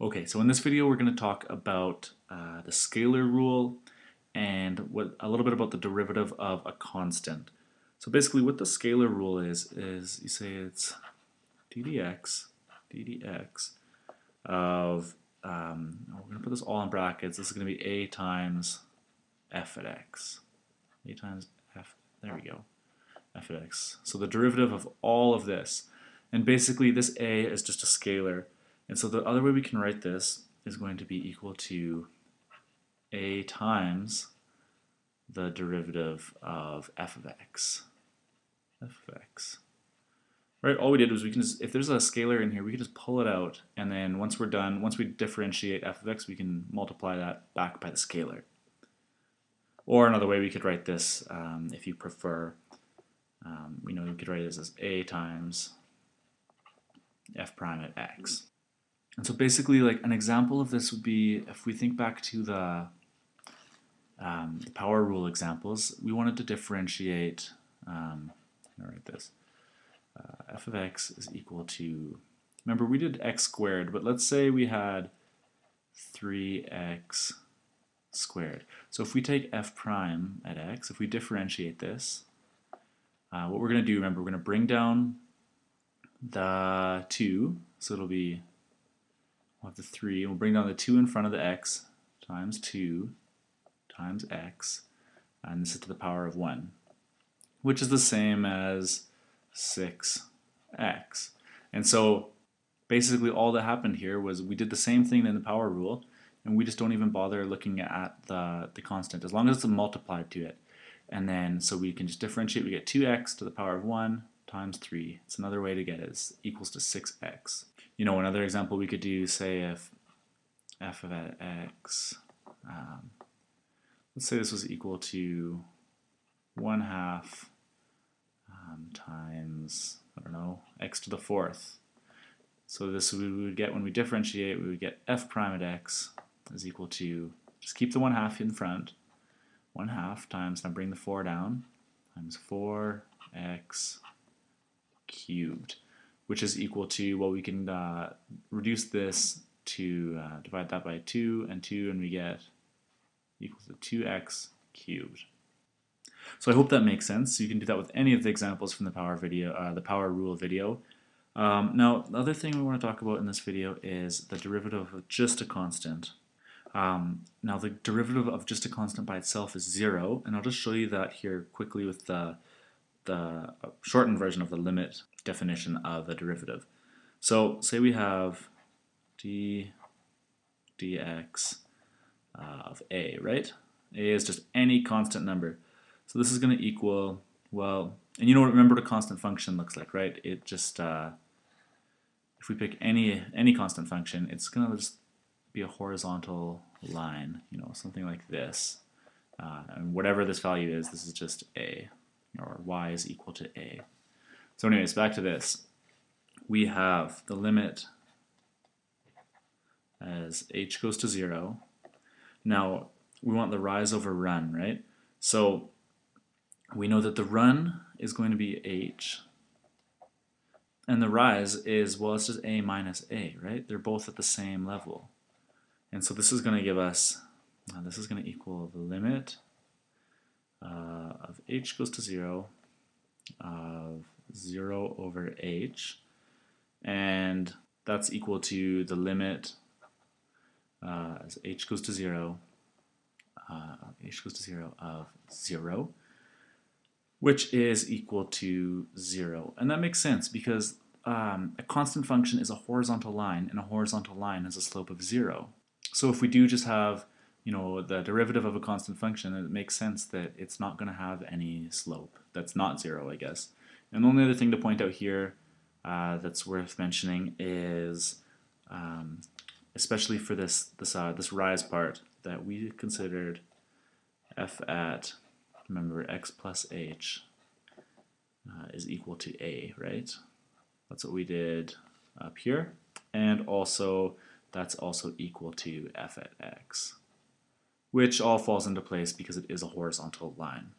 Okay, so in this video we're going to talk about uh, the scalar rule and what a little bit about the derivative of a constant. So basically what the scalar rule is, is you say it's d dx, d dx of, um, we're going to put this all in brackets, this is going to be a times f at x. a times f, there we go, f at x. So the derivative of all of this. And basically this a is just a scalar. And so the other way we can write this is going to be equal to a times the derivative of f of x. f of x. Right, all we did was we can just, if there's a scalar in here, we can just pull it out, and then once we're done, once we differentiate f of x, we can multiply that back by the scalar. Or another way we could write this, um, if you prefer, um, you know, you could write this as a times f prime at x. And so basically, like an example of this would be if we think back to the, um, the power rule examples, we wanted to differentiate, um, I'll write this, uh, f of x is equal to, remember we did x squared, but let's say we had 3x squared. So if we take f prime at x, if we differentiate this, uh, what we're going to do, remember, we're going to bring down the 2, so it'll be We'll have the 3, and we'll bring down the 2 in front of the x times 2 times x, and this is to the power of 1, which is the same as 6x. And so basically all that happened here was we did the same thing in the power rule, and we just don't even bother looking at the, the constant, as long as it's multiplied to it. And then, so we can just differentiate, we get 2x to the power of 1 times 3. It's another way to get it is equals to 6x you know, another example we could do, say, if f of x, um, let's say this was equal to 1 half um, times, I don't know, x to the fourth. So this we would get when we differentiate, we would get f prime at x is equal to, just keep the 1 half in front, 1 half times, now bring the 4 down, times 4x cubed which is equal to, well, we can uh, reduce this to uh, divide that by 2 and 2, and we get equals to 2x cubed. So I hope that makes sense. You can do that with any of the examples from the power video, uh, the power rule video. Um, now, the other thing we want to talk about in this video is the derivative of just a constant. Um, now, the derivative of just a constant by itself is zero, and I'll just show you that here quickly with the the shortened version of the limit definition of a derivative. So say we have d dx uh, of a, right? a is just any constant number. So this is going to equal, well, and you know remember what a constant function looks like, right? It just, uh, if we pick any any constant function, it's going to just be a horizontal line, you know, something like this. Uh, and whatever this value is, this is just a or y is equal to a. So anyways, back to this. We have the limit as h goes to 0. Now, we want the rise over run, right? So we know that the run is going to be h, and the rise is, well, it's just a minus a, right? They're both at the same level. And so this is going to give us, uh, this is going to equal the limit uh, of h goes to 0 of 0 over h and that's equal to the limit uh, as h goes to 0 uh, h goes to 0 of 0 which is equal to 0 and that makes sense because um, a constant function is a horizontal line and a horizontal line has a slope of 0 so if we do just have you know, the derivative of a constant function, it makes sense that it's not going to have any slope. That's not zero, I guess. And the only other thing to point out here uh, that's worth mentioning is, um, especially for this this uh, this rise part, that we considered f at remember x plus h uh, is equal to a, right? That's what we did up here, and also that's also equal to f at x which all falls into place because it is a horizontal line.